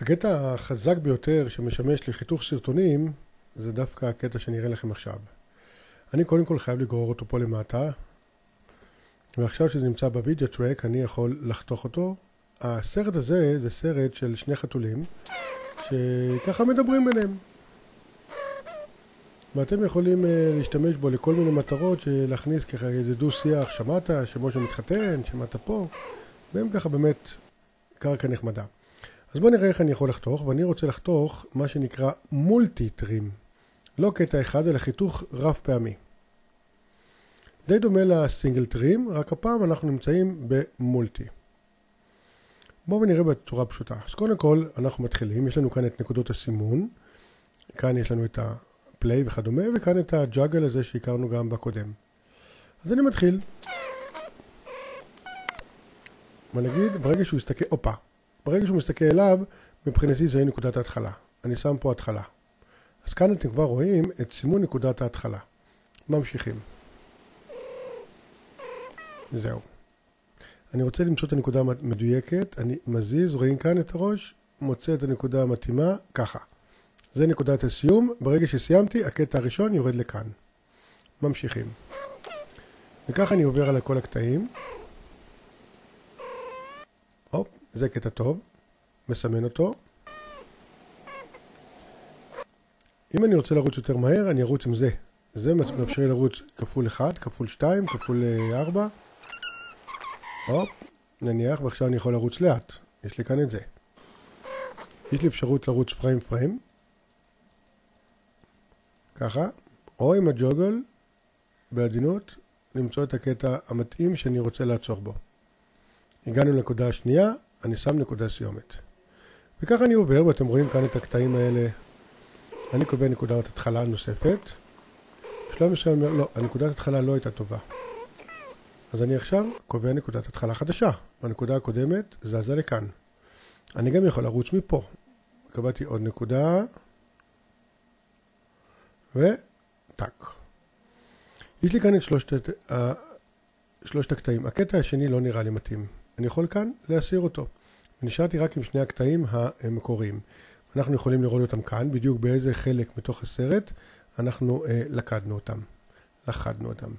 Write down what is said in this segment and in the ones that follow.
הקטע החזק ביותר שמשמש לחיתוך סרטונים זה דווקא הקטע שאני אראה לכם עכשיו. אני קודם כל חייב לגרור אותו פה למטה ועכשיו שזה נמצא בווידאו טרק אני יכול לחתוך אותו. הסרט הזה זה סרט של שני חתולים שככה מדברים ביניהם ואתם יכולים uh, להשתמש בו לכל מיני מטרות, להכניס ככה איזה דו שיח, שמעת שמשה מתחתן, שמעת פה, והם ככה באמת קרקע נחמדה. אז בואו נראה איך אני יכול לחתוך, ואני רוצה לחתוך מה שנקרא מולטי טרים. לא קטע אחד, אלא חיתוך רב פעמי. די דומה לסינגל טרים, רק הפעם אנחנו נמצאים במולטי. בואו נראה בצורה פשוטה. אז קודם כל אנחנו מתחילים, יש לנו כאן את נקודות הסימון, כאן יש לנו את הפליי וכדומה, וכאן את הג'אגל הזה שהכרנו גם בקודם. אז אני מתחיל. מה נגיד? ברגע שהוא יסתכל, הופה, ברגע שהוא מסתכל אליו, מבחינתי זה נקודת ההתחלה. אני שם פה התחלה. אז כאן אתם כבר רואים את סימון נקודת ההתחלה. ממשיכים. זהו. אני רוצה למצוא את הנקודה המדויקת, אני מזיז, רואים כאן את הראש, מוצא את הנקודה המתאימה, ככה. זה נקודת הסיום, ברגע שסיימתי, הקטע הראשון יורד לכאן. ממשיכים. וככה אני עובר על כל הקטעים. הופ, זה קטע טוב, מסמן אותו. אם אני רוצה לרוץ יותר מהר, אני ארוץ עם זה. זה מאפשר לי לרוץ כפול 1, כפול 2, כפול 4. הופ, נניח, ועכשיו אני יכול לרוץ לאט. יש לי כאן את זה. יש לי אפשרות לרוץ פריים פריים. ככה. או עם הג'וגל, בעדינות, למצוא את הקטע המתאים שאני רוצה לעצור בו. הגענו לנקודה השנייה, אני שם נקודה סיומת. וככה אני עובר, ואתם רואים כאן את הקטעים האלה. אני קובע נקודת התחלה נוספת. בשלב מסוים אומר, לא, הנקודת התחלה לא הייתה טובה. אז אני עכשיו קובע נקודת התחלה חדשה. בנקודה הקודמת זזה לכאן. אני גם יכול לרוץ מפה. קבעתי עוד נקודה, וטאק. יש לי כאן את שלושת, שלושת הקטעים. הקטע השני לא נראה לי מתאים. אני יכול כאן להסיר אותו. נשארתי רק עם שני הקטעים המקוריים. אנחנו יכולים לראות אותם כאן, בדיוק באיזה חלק מתוך הסרט אנחנו uh, לקדנו אותם, לכדנו אותם.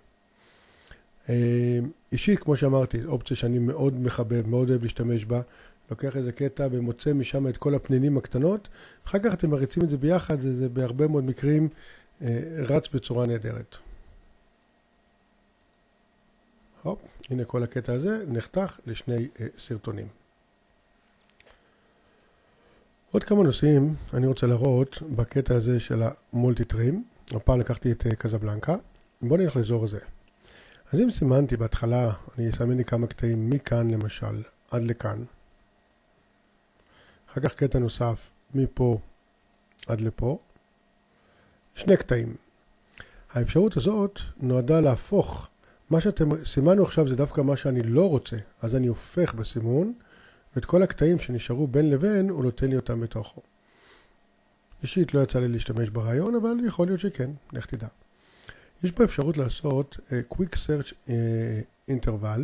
Uh, אישית, כמו שאמרתי, אופציה שאני מאוד מחבב, מאוד אוהב להשתמש בה. לוקח איזה קטע ומוצא משם את כל הפנינים הקטנות, אחר כך אתם מריצים את זה ביחד, זה, זה בהרבה מאוד מקרים uh, רץ בצורה נהדרת. הופ, הנה כל הקטע הזה נחתך לשני uh, סרטונים. עוד כמה נושאים אני רוצה להראות בקטע הזה של המולטי טרים. הפעם לקחתי את uh, קזבלנקה. בואו נלך לאזור הזה. אז אם סימנתי בהתחלה, אני אסמן לי כמה קטעים מכאן למשל עד לכאן. אחר כך קטע נוסף מפה עד לפה. שני קטעים. האפשרות הזאת נועדה להפוך מה שאתם סימנו עכשיו זה דווקא מה שאני לא רוצה, אז אני הופך בסימון, ואת כל הקטעים שנשארו בין לבין, הוא נותן לי אותם בתוכו. אישית לא יצא לי להשתמש ברעיון, אבל יכול להיות שכן, לך תדע. יש פה אפשרות לעשות uh, Quick Search uh, Interval,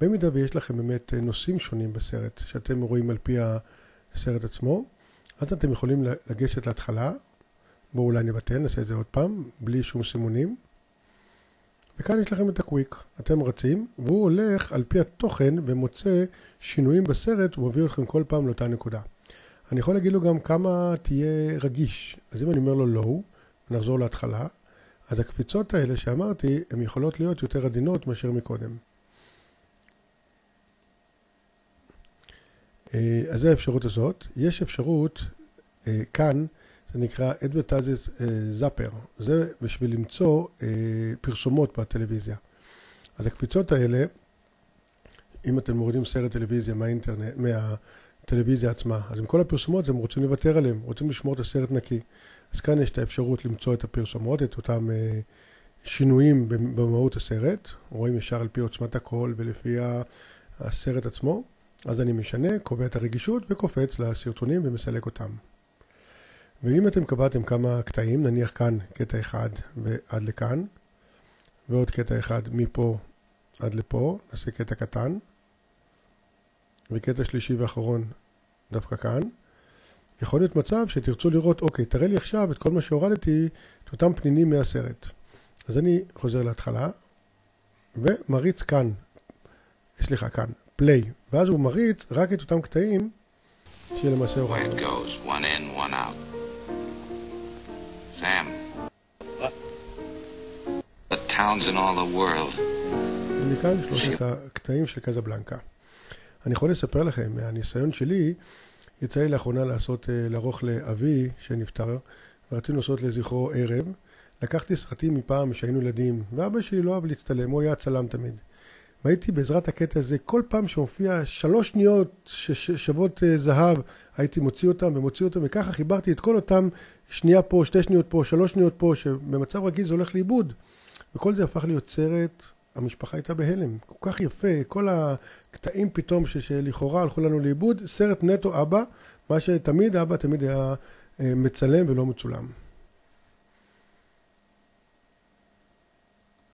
במידה ויש לכם באמת uh, נושאים שונים בסרט, שאתם רואים על פי הסרט עצמו, אז אתם יכולים לגשת להתחלה, בואו אולי נבטל, נעשה את זה עוד פעם, בלי שום סימונים. וכאן יש לכם את הקוויק, אתם רצים, והוא הולך על פי התוכן ומוצא שינויים בסרט, הוא מביא אתכם כל פעם לאותה נקודה. אני יכול להגיד לו גם כמה תהיה רגיש, אז אם אני אומר לו לואו, נחזור להתחלה, אז הקפיצות האלה שאמרתי, הן יכולות להיות יותר עדינות מאשר מקודם. אה, אז זה האפשרות הזאת. יש אפשרות אה, כאן, זה נקרא Advertises Zapper, זה בשביל למצוא uh, פרסומות בטלוויזיה. אז הקפיצות האלה, אם אתם מורידים סרט טלוויזיה מהאינטרנט, מהטלוויזיה עצמה, אז עם כל הפרסומות הם רוצים לוותר עליהם, רוצים לשמור את הסרט נקי. אז כאן יש את האפשרות למצוא את הפרסומות, את אותם uh, שינויים במהות הסרט, רואים ישר על פי עוצמת הקול ולפי הסרט עצמו, אז אני משנה, קובע את הרגישות וקופץ לסרטונים ומסלק אותם. ואם אתם קבעתם כמה קטעים, נניח כאן קטע אחד ועד לכאן, ועוד קטע אחד מפה עד לפה, נעשה קטע קטן, וקטע שלישי ואחרון דווקא כאן, יכול להיות מצב שתרצו לראות, אוקיי, תראה לי עכשיו את כל מה שהורדתי, את אותם פנינים מהסרט. אז אני חוזר להתחלה, ומריץ כאן, סליחה, כאן, פליי, ואז הוא מריץ רק את אותם קטעים שלמעשה הורדנו. ומכאן שלושת הקטעים של קזבלנקה. אני יכול לספר לכם, מהניסיון שלי, יצא לי לאחרונה לעשות, אה, לערוך לאבי שנפטר, ורצינו לעשות לזכרו ערב. לקחתי סרטים מפעם שהיינו ילדים, ואבא שלי לא אהב להצטלם, הוא היה צלם תמיד. והייתי בעזרת הקטע הזה, כל פעם שמופיע שלוש שניות ששוות אה, זהב, הייתי מוציא אותם ומוציא אותם, וככה חיברתי את כל אותם שנייה פה, שתי שניות פה, שלוש שניות פה, שבמצב רגיל זה הולך לאיבוד. וכל זה הפך להיות סרט, המשפחה הייתה בהלם, כל כך יפה, כל הקטעים פתאום שלכאורה הלכו לנו לאיבוד, סרט נטו אבא, מה שתמיד אבא תמיד היה אה, מצלם ולא מצולם.